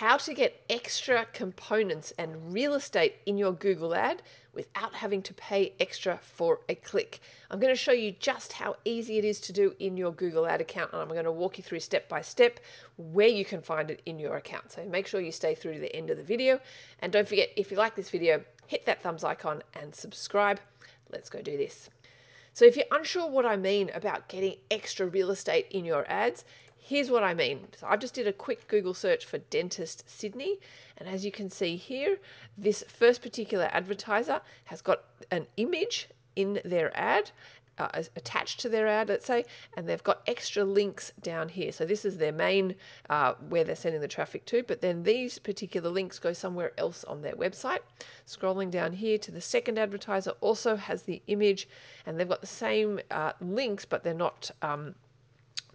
how to get extra components and real estate in your Google ad without having to pay extra for a click. I'm going to show you just how easy it is to do in your Google ad account and I'm going to walk you through step by step where you can find it in your account. So make sure you stay through to the end of the video and don't forget if you like this video, hit that thumbs icon and subscribe. Let's go do this. So if you're unsure what I mean about getting extra real estate in your ads, here's what I mean. So I've just did a quick Google search for dentist Sydney, and as you can see here, this first particular advertiser has got an image in their ad, uh, attached to their ad, let's say, and they've got extra links down here. So this is their main uh, where they're sending the traffic to, but then these particular links go somewhere else on their website. Scrolling down here to the second advertiser also has the image, and they've got the same uh, links, but they're not. Um,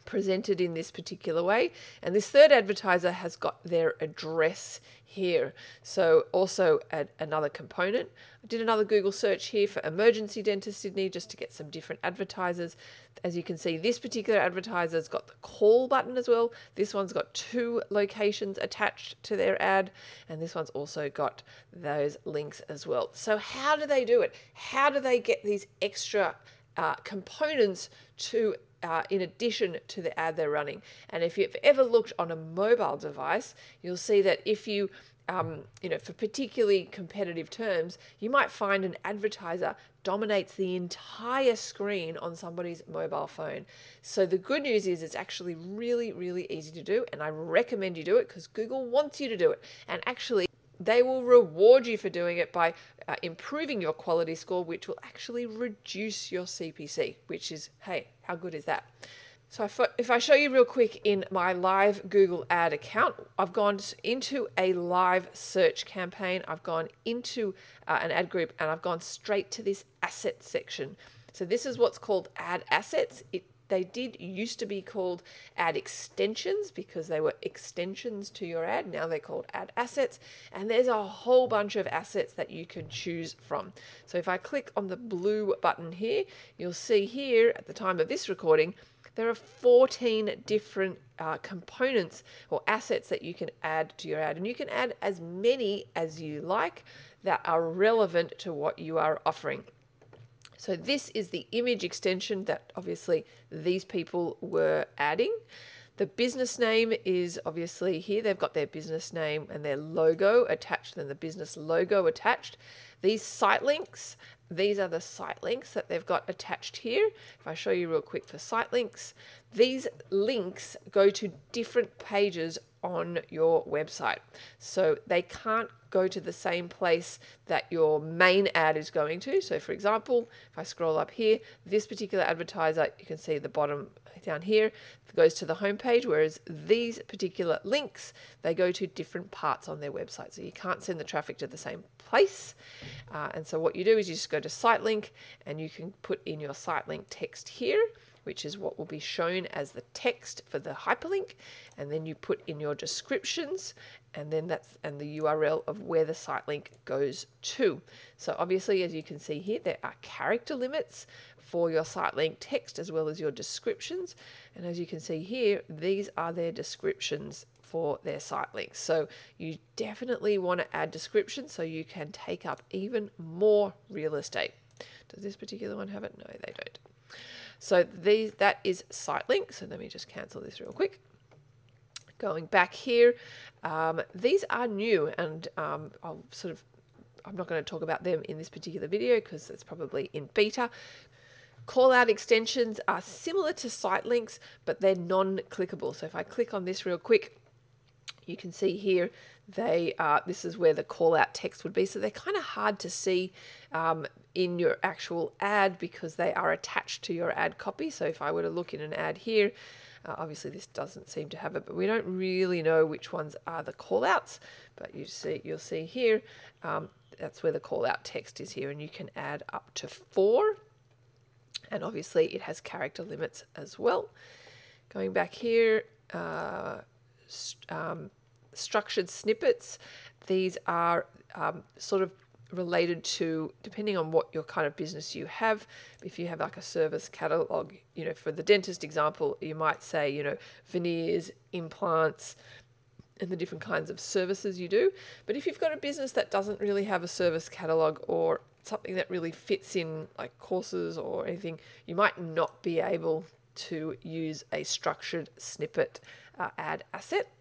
presented in this particular way. And this third advertiser has got their address here. So also another component. I did another Google search here for emergency dentist Sydney just to get some different advertisers. As you can see, this particular advertiser's got the call button as well. This one's got two locations attached to their ad, and this one's also got those links as well. So how do they do it? How do they get these extra uh, components to uh, in addition to the ad they're running. And if you've ever looked on a mobile device, you'll see that if you um, you know, for particularly competitive terms, you might find an advertiser dominates the entire screen on somebody's mobile phone. So the good news is it's actually really, really easy to do, and I recommend you do it because Google wants you to do it. And actually, they will reward you for doing it by uh, improving your quality score, which will actually reduce your CPC, which is, hey, how good is that? So if I, show you real quick in my live Google ad account, I've gone into a live search campaign. I've gone into uh, an ad group and I've gone straight to this asset section. So this is what's called ad assets. It they did used to be called ad extensions because they were extensions to your ad. Now they're called ad assets. And there's a whole bunch of assets that you can choose from. So if I click on the blue button here, you'll see here at the time of this recording, there are 14 different uh, components or assets that you can add to your ad. And you can add as many as you like that are relevant to what you are offering. So this is the image extension that obviously these people were adding. The business name is obviously here. They've got their business name and their logo attached, and the business logo attached. These site links, these are the site links that they've got attached here. If I show you real quick for site links, these links go to different pages on your website. So they can't go to the same place that your main ad is going to. So for example, if I scroll up here, this particular advertiser, you can see the bottom down here goes to the homepage, whereas these particular links, they go to different parts on their website. So you can't send the traffic to the same place. Uh, and so what you do is you just go to site link and you can put in your site link text here which is what will be shown as the text for the hyperlink. And then you put in your descriptions and then that's and the URL of where the site link goes to. So obviously, as you can see here, there are character limits for your site link text as well as your descriptions. And as you can see here, these are their descriptions for their site links. So you definitely want to add descriptions so you can take up even more real estate. Does this particular one have it? No, they don't. So these, that is site link. So let me just cancel this real quick. Going back here, um, these are new and um, I'll sort of, I'm not going to talk about them in this particular video because it's probably in beta. Call out extensions are similar to site links, but they're non-clickable. So if I click on this real quick, you can see here they are this is where the call out text would be. So they're kind of hard to see um, in your actual ad because they are attached to your ad copy. So if I were to look in an ad here uh, obviously this doesn't seem to have it but we don't really know which ones are the call outs but you see you'll see here um, that's where the call out text is here and you can add up to four. And obviously it has character limits as well. Going back here uh, um, structured snippets. These are um, sort of related to depending on what your kind of business you have if you have like a service catalog you know for the dentist example you might say you know veneers implants and the different kinds of services you do. But if you've got a business that doesn't really have a service catalog or something that really fits in like courses or anything, you might not be able to use a structured snippet uh, ad asset.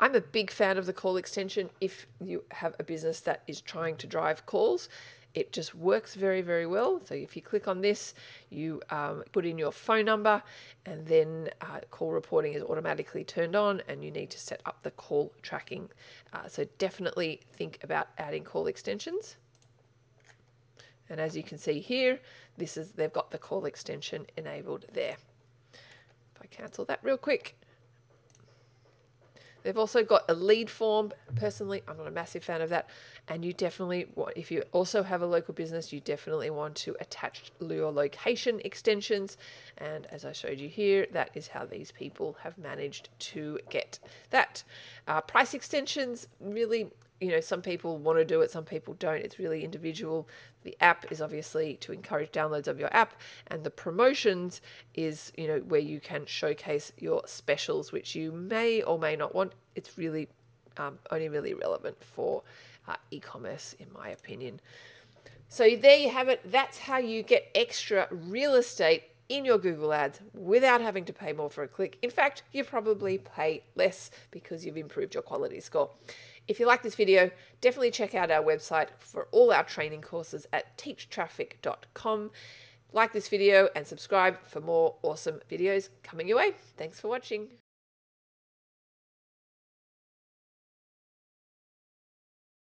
I'm a big fan of the call extension if you have a business that is trying to drive calls. It just works very, very well. So if you click on this, you um, put in your phone number, and then uh, call reporting is automatically turned on, and you need to set up the call tracking. Uh, so definitely think about adding call extensions. And as you can see here, this is they've got the call extension enabled there. I cancel that real quick, They've also got a lead form. Personally, I'm not a massive fan of that. And you definitely want, if you also have a local business, you definitely want to attach your location extensions. And as I showed you here, that is how these people have managed to get that. Uh, price extensions, really, you know, some people want to do it, some people don't. It's really individual. The app is obviously to encourage downloads of your app, and the promotions is, you know, where you can showcase your specials, which you may or may not want. It's really um, only really relevant for uh, e commerce, in my opinion. So there you have it. That's how you get extra real estate in your Google Ads without having to pay more for a click. In fact, you probably pay less because you've improved your quality score. If you like this video, definitely check out our website for all our training courses at teachtraffic.com. Like this video and subscribe for more awesome videos coming your way. Thanks for watching.